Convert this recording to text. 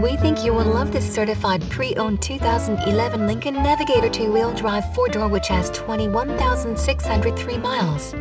We think you will love this certified pre-owned 2011 Lincoln Navigator two-wheel drive four-door which has 21,603 miles.